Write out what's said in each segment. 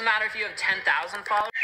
doesn't matter if you have 10,000 followers.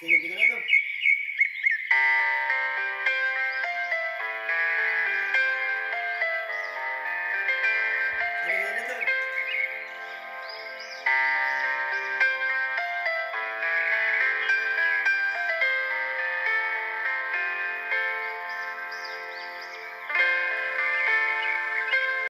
Sino di ka na to?